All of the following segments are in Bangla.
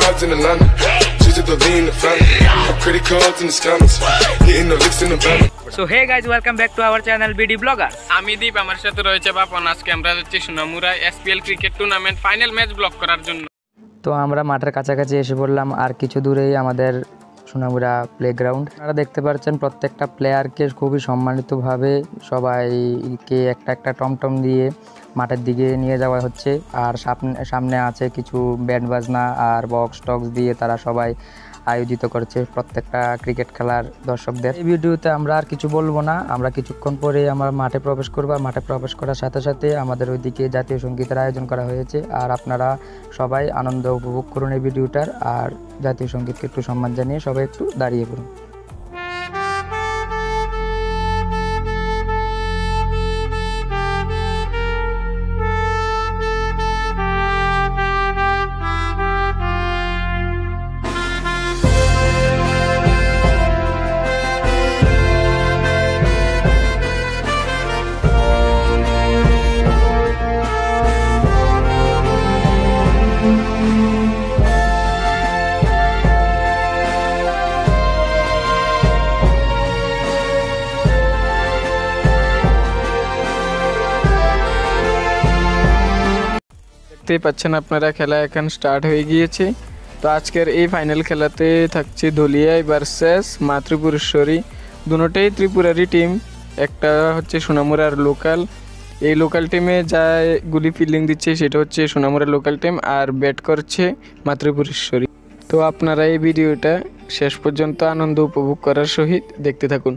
in Atlanta. Just the lean, the family. Credit cards in the scammers. Hitting the licks in the van. So hey guys welcome back to our channel BD blogger আমি দীপ আমার সাথে রয়েছে বাপন আজকে আমরা যাচ্ছি Sonamura SPL cricket tournament final match vlog করার জন্য তো আমরা মাঠের কাছাকাছি এসে পড়লাম আর কিছু দূরেই আমাদের সোনামুড়া প্লেগ্রাউন্ড আপনারা দেখতে পাচ্ছেন প্রত্যেকটা প্লেয়ারকে খুবই সম্মানিতভাবে সবাইকে একটা একটা টমটম দিয়ে মাঠের দিকে নিয়ে যাওয়া হচ্ছে। আর সামনে সামনে আছে কিছু ব্যান্ড বাজনা আর বক্স টক্স দিয়ে তারা সবাই আয়োজিত করেছে প্রত্যেকটা ক্রিকেট খেলার দর্শকদের। এই ভিডিওতে আমরা আর কিছু বলব না, আমরা কিছুক্ষণ পরে আমরা মাঠে প্রবেশ করব মাঠে প্রবেশ করার সাথে সাথে আমাদের ওইদিকে জাতীয় সঙ্গীতের আয়োজন করা হয়েছে। আর আপনারা সবাই আনন্দ উপভোগ করুন এই ভিডিওটার, আর জাতীয় সঙ্গীতকে একটু সম্মান জানিয়ে সবাই একটু দাঁড়িয়ে পড়ুন। দেখতেই পাচ্ছেন আপনারা, খেলা এখন স্টার্ট হয়ে গিয়েছে। তো আজকের এই ফাইনাল খেলাতে থাকছে ধলিয়াই ভার্সেস মাতৃপুরেশ্বরী দুটোই ত্রিপুরারই টিম একটা হচ্ছে সোনামুরার লোকাল এই লোকাল টিমে যা গুলি ফিল্ডিং দিচ্ছে, সেটা হচ্ছে সোনামুরার লোকাল টিম আর ব্যাট করছে মাতৃপুরেশ্বরী তো আপনারা এই ভিডিওটা শেষ পর্যন্ত আনন্দ উপভোগ করার সহিত দেখতে থাকুন।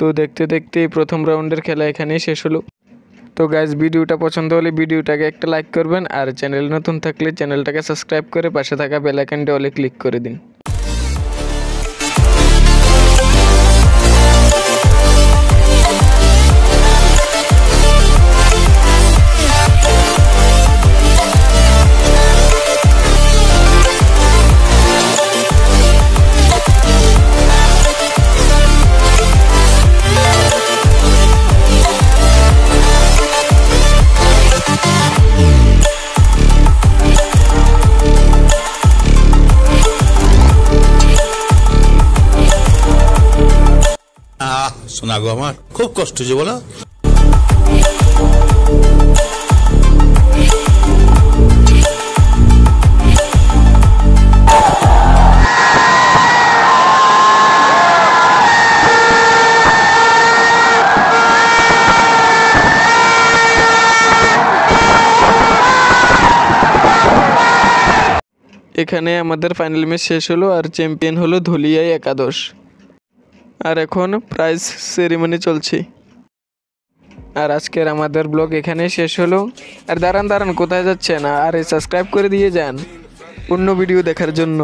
তো দেখতে দেখতে প্রথম রাউন্ডের খেলা এখানেই শেষ হলো। তো গাইজ ভিডিওটা পছন্দ হলে ভিডিওটাকে একটা লাইক করবেন আর চ্যানেল নতুন থাকলে চ্যানেলটাকে সাবস্ক্রাইব করে পাশে থাকা বেলাইকানটা অলে ক্লিক করে দিন। আহ শোনা আমার। খুব কষ্ট যে বলো। এখানে আমাদের ফাইনাল ম্যাচ শেষ হলো আর চ্যাম্পিয়ন হলো ধলিয়াই একাদশ। আর এখন প্রাইজ সেরিমনি চলছে। আর আজকের আমাদের ব্লগ এখানে শেষ হলো। আর দাঁড়ান দাঁড়ান, কোথায় যাচ্ছেন? আর সাবস্ক্রাইব করে দিয়ে যান। অন্য ভিডিও দেখার জন্য।